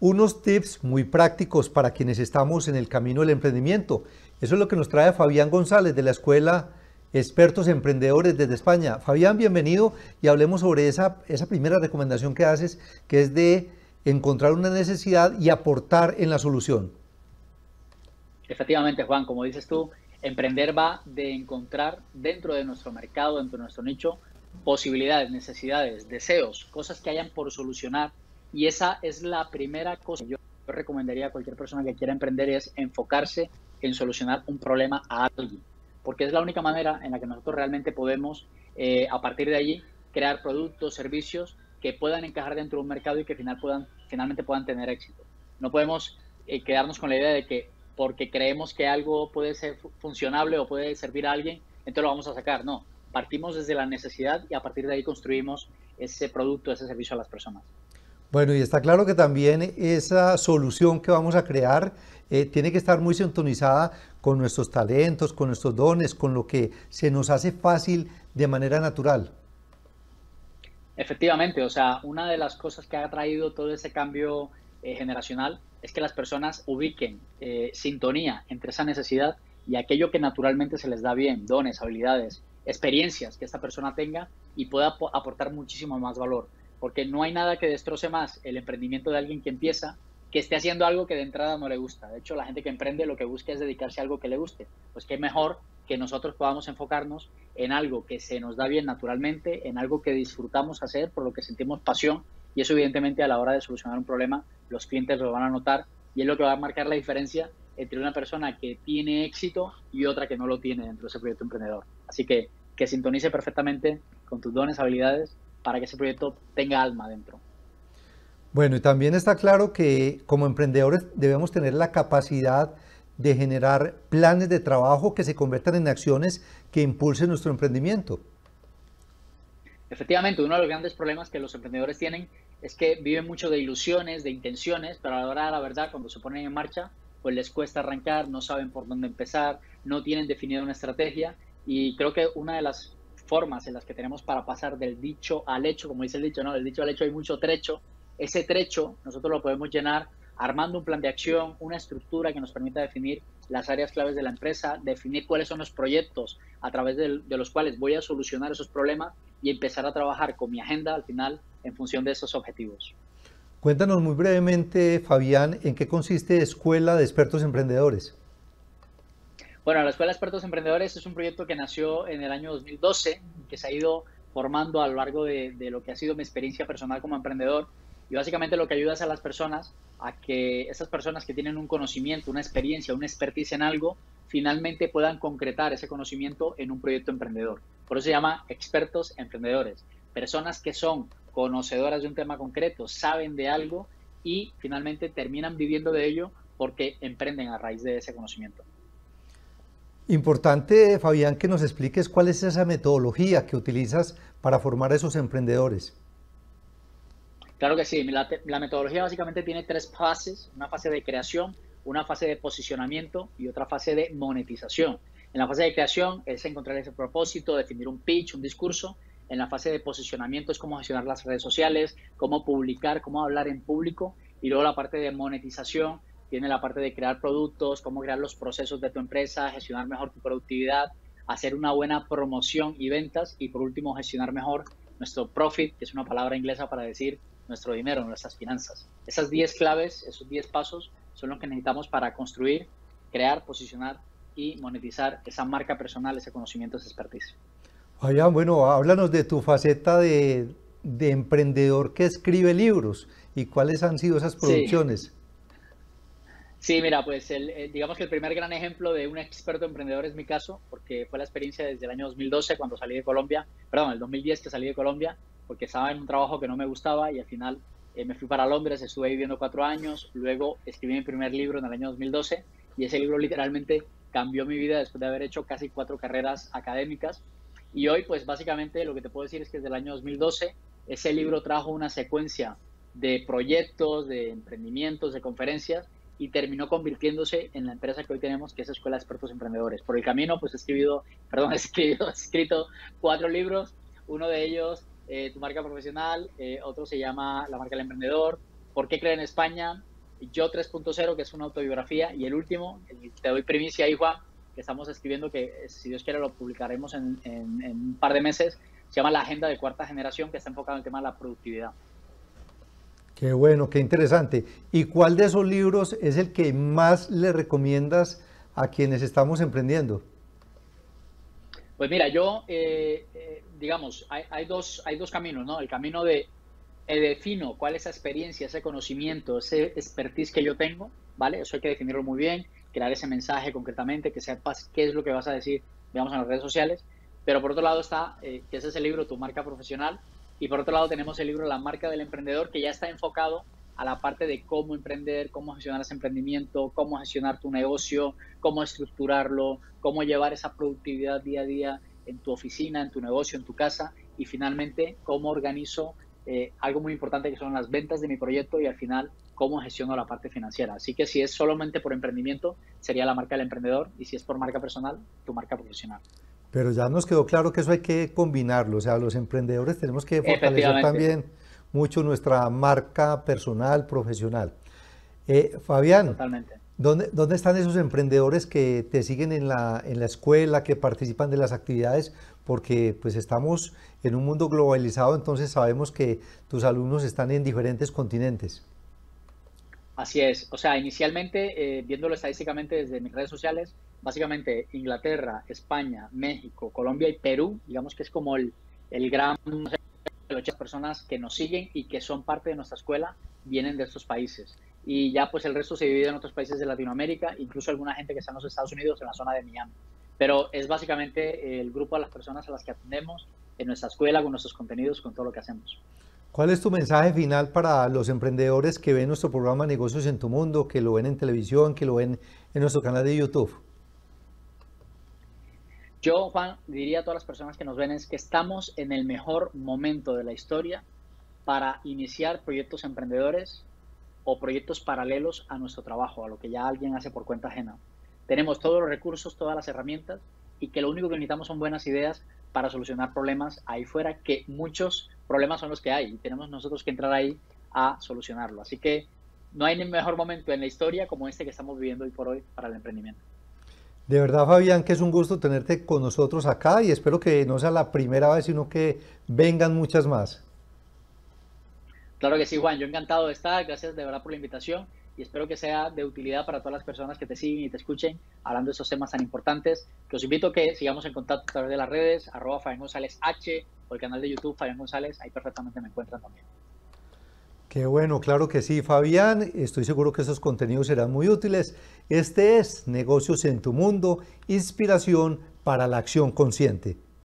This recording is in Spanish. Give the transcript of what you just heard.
unos tips muy prácticos para quienes estamos en el camino del emprendimiento. Eso es lo que nos trae Fabián González de la Escuela Expertos Emprendedores desde España. Fabián, bienvenido y hablemos sobre esa, esa primera recomendación que haces, que es de encontrar una necesidad y aportar en la solución. Efectivamente, Juan, como dices tú, emprender va de encontrar dentro de nuestro mercado, dentro de nuestro nicho, posibilidades, necesidades, deseos, cosas que hayan por solucionar y esa es la primera cosa que yo recomendaría a cualquier persona que quiera emprender es enfocarse en solucionar un problema a alguien, porque es la única manera en la que nosotros realmente podemos, eh, a partir de allí, crear productos, servicios que puedan encajar dentro de un mercado y que final puedan, finalmente puedan tener éxito. No podemos eh, quedarnos con la idea de que porque creemos que algo puede ser funcionable o puede servir a alguien, entonces lo vamos a sacar. No, partimos desde la necesidad y a partir de ahí construimos ese producto, ese servicio a las personas. Bueno, y está claro que también esa solución que vamos a crear eh, tiene que estar muy sintonizada con nuestros talentos, con nuestros dones, con lo que se nos hace fácil de manera natural. Efectivamente, o sea, una de las cosas que ha traído todo ese cambio eh, generacional es que las personas ubiquen eh, sintonía entre esa necesidad y aquello que naturalmente se les da bien, dones, habilidades, experiencias que esta persona tenga y pueda aportar muchísimo más valor porque no hay nada que destroce más el emprendimiento de alguien que empieza que esté haciendo algo que de entrada no le gusta. De hecho, la gente que emprende lo que busca es dedicarse a algo que le guste. Pues qué mejor que nosotros podamos enfocarnos en algo que se nos da bien naturalmente, en algo que disfrutamos hacer, por lo que sentimos pasión, y eso evidentemente a la hora de solucionar un problema, los clientes lo van a notar y es lo que va a marcar la diferencia entre una persona que tiene éxito y otra que no lo tiene dentro de ese proyecto emprendedor. Así que que sintonice perfectamente con tus dones, habilidades para que ese proyecto tenga alma dentro. Bueno, y también está claro que como emprendedores debemos tener la capacidad de generar planes de trabajo que se conviertan en acciones que impulsen nuestro emprendimiento. Efectivamente, uno de los grandes problemas que los emprendedores tienen es que viven mucho de ilusiones, de intenciones, pero a la hora de la verdad, cuando se ponen en marcha, pues les cuesta arrancar, no saben por dónde empezar, no tienen definida una estrategia y creo que una de las formas en las que tenemos para pasar del dicho al hecho, como dice el dicho, ¿no? Del dicho al hecho hay mucho trecho. Ese trecho nosotros lo podemos llenar armando un plan de acción, una estructura que nos permita definir las áreas claves de la empresa, definir cuáles son los proyectos a través de, de, los cuales voy a solucionar esos problemas y empezar a trabajar con mi agenda al final en función de esos objetivos. Cuéntanos muy brevemente, Fabián, en qué consiste Escuela de Expertos Emprendedores. Bueno, la Escuela de Expertos Emprendedores es un proyecto que nació en el año 2012, que se ha ido formando a lo largo de, lo que ha sido mi experiencia personal como emprendedor. Y básicamente lo que ayuda es a las personas a que esas personas que tienen un conocimiento, una experiencia, una expertise en algo, finalmente puedan concretar ese conocimiento en un proyecto emprendedor. Por eso se llama expertos emprendedores. Personas que son conocedoras de un tema concreto, saben de algo y finalmente terminan viviendo de ello porque emprenden a raíz de ese conocimiento. Importante, Fabián, que nos expliques cuál es esa metodología que utilizas para formar a esos emprendedores. Claro que sí, la, la, metodología básicamente tiene tres fases, una fase de creación, una fase de posicionamiento y otra fase de monetización. En la fase de creación es encontrar ese propósito, definir un pitch, un discurso. En la fase de posicionamiento es cómo gestionar las redes sociales, cómo publicar, cómo hablar en público. Y luego la parte de monetización tiene la parte de crear productos, cómo crear los procesos de tu empresa, gestionar mejor tu productividad, hacer una buena promoción y ventas y por último gestionar mejor nuestro profit, que es una palabra inglesa para decir nuestro dinero, nuestras finanzas. Esas 10 claves, esos 10 pasos son los que necesitamos para construir, crear, posicionar y monetizar esa marca personal, ese conocimiento, ese expertise. bueno, háblanos de tu faceta de, de, emprendedor que escribe libros y cuáles han sido esas producciones. Sí, mira, pues el, digamos que el primer gran ejemplo de un experto emprendedor es mi caso, porque fue la experiencia desde el año 2012 cuando salí de Colombia, perdón, el 2010 que salí de Colombia, porque estaba en un trabajo que no me gustaba y al final eh, me fui para Londres, estuve viviendo cuatro años, luego escribí mi primer libro en el año 2012 y ese libro literalmente cambió mi vida después de haber hecho casi cuatro carreras académicas. Y hoy, pues básicamente lo que te puedo decir es que desde el año 2012 ese libro trajo una secuencia de proyectos, de emprendimientos, de conferencias y terminó convirtiéndose en la empresa que hoy tenemos, que es Escuela de Expertos Emprendedores. Por el camino, pues he escrito, perdón, he escrito, cuatro libros, uno de ellos, eh, Tu marca profesional, eh, otro se llama La marca del emprendedor, ¿Por qué creer en España? Yo 3.0, que es una autobiografía, y el último, te doy primicia ahí, Juan, que estamos escribiendo, que si Dios quiere lo publicaremos en, en un par de meses, se llama La Agenda de Cuarta Generación, que está enfocado en el tema de la productividad. Qué bueno, qué interesante. ¿Y cuál de esos libros es el que más le recomiendas a quienes estamos emprendiendo? Pues mira, yo, eh, eh, digamos, hay, dos, hay dos caminos, ¿no? El camino de eh, defino cuál es esa experiencia, ese conocimiento, ese expertise que yo tengo, ¿vale? Eso hay que definirlo muy bien, crear ese mensaje concretamente, que sepas qué es lo que vas a decir, digamos, en las redes sociales. Pero por otro lado está, que ese es el libro Tu marca profesional, y por otro lado tenemos el libro La marca del emprendedor, que ya está enfocado a la parte de cómo emprender, cómo gestionar ese emprendimiento, cómo gestionar tu negocio, cómo estructurarlo, cómo llevar esa productividad día a día en tu oficina, en tu negocio, en tu casa y finalmente cómo organizo eh, algo muy importante que son las ventas de mi proyecto y al final cómo gestiono la parte financiera. Así que si es solamente por emprendimiento, sería la marca del emprendedor y si es por marca personal, tu marca profesional. Pero ya nos quedó claro que eso hay que combinarlo, o sea, los emprendedores tenemos que fortalecer también mucho nuestra marca personal, profesional. Eh, Fabián, ¿dónde, ¿dónde, están esos emprendedores que te siguen en la, en la escuela, que participan de las actividades? Porque pues estamos en un mundo globalizado, entonces sabemos que tus alumnos están en diferentes continentes. Así es, o sea, inicialmente, eh, viéndolo estadísticamente desde mis redes sociales, básicamente Inglaterra, España, México, Colombia y Perú, digamos que es como el, el gran las personas que nos siguen y que son parte de nuestra escuela vienen de estos países. Y ya pues el resto se divide en otros países de Latinoamérica, incluso alguna gente que está en los Estados Unidos, en la zona de Miami. Pero es básicamente el grupo de las personas a las que atendemos en nuestra escuela, con nuestros contenidos, con todo lo que hacemos. ¿Cuál es tu mensaje final para los emprendedores que ven nuestro programa Negocios en tu Mundo, que lo ven en televisión, que lo ven en nuestro canal de YouTube? Yo, Juan, diría a todas las personas que nos ven es que estamos en el mejor momento de la historia para iniciar proyectos emprendedores o proyectos paralelos a nuestro trabajo, a lo que ya alguien hace por cuenta ajena. Tenemos todos los recursos, todas las herramientas y que lo único que necesitamos son buenas ideas para solucionar problemas ahí fuera, que muchos problemas son los que hay y tenemos nosotros que entrar ahí a solucionarlo. Así que no hay ni mejor momento en la historia como este que estamos viviendo hoy por hoy para el emprendimiento. De verdad, Fabián, que es un gusto tenerte con nosotros acá y espero que no sea la primera vez, sino que vengan muchas más. Claro que sí, Juan, yo encantado de estar, gracias de verdad por la invitación y espero que sea de utilidad para todas las personas que te siguen y te escuchen hablando de esos temas tan importantes. Que os invito a que sigamos en contacto a través de las redes, arroba Fabián González H o el canal de YouTube Fabián González, ahí perfectamente me encuentran también. Qué bueno, claro que sí, Fabián. Estoy seguro que esos contenidos serán muy útiles. Este es Negocios en tu Mundo, inspiración para la acción consciente.